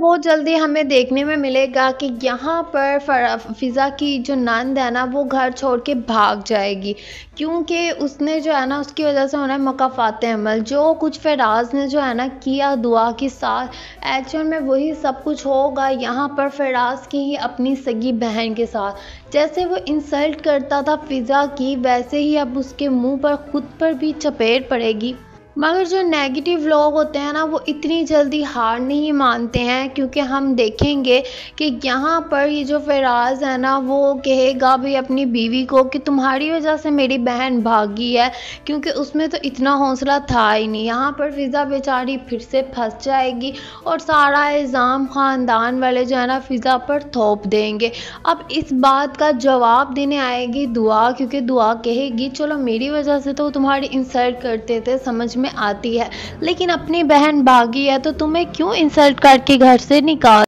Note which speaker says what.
Speaker 1: बहुत जल्दी हमें देखने में मिलेगा कि यहाँ पर फ़िज़ा की जो नंद है ना, वो घर छोड़ के भाग जाएगी। क्योंकि उसने जो है ना, उसकी वजह से होना है मकाफ़ात अमल जो कुछ फ़राज़ ने जो है ना, किया दुआ के साथ एक्चुअल में वही सब कुछ होगा यहाँ पर फ़राज़ की ही अपनी सगी बहन के साथ। जैसे वो इंसल्ट करता था फ़िज़ा की, वैसे ही अब उसके मुँह पर, ख़ुद पर भी चपेट पड़ेगी। मगर जो नेगेटिव लोग होते हैं ना, वो इतनी जल्दी हार नहीं मानते हैं, क्योंकि हम देखेंगे कि यहाँ पर ये जो फ़राज़ है ना, वो कहेगा भी अपनी बीवी को कि तुम्हारी वजह से मेरी बहन भागी है, क्योंकि उसमें तो इतना हौसला था ही नहीं। यहाँ पर फ़िज़ा बेचारी फिर से फंस जाएगी और सारा इल्ज़ाम ख़ानदान वाले जो है ना, फ़िज़ा पर थोप देंगे। अब इस बात का जवाब देने आएगी दुआ, क्योंकि दुआ कहेगी, चलो मेरी वजह से तो तुम्हारी इंसल्ट करते थे, समझ में आती है। लेकिन अपनी बहन भागी है तो तुम्हें क्यों इंसल्ट करके घर से निकाल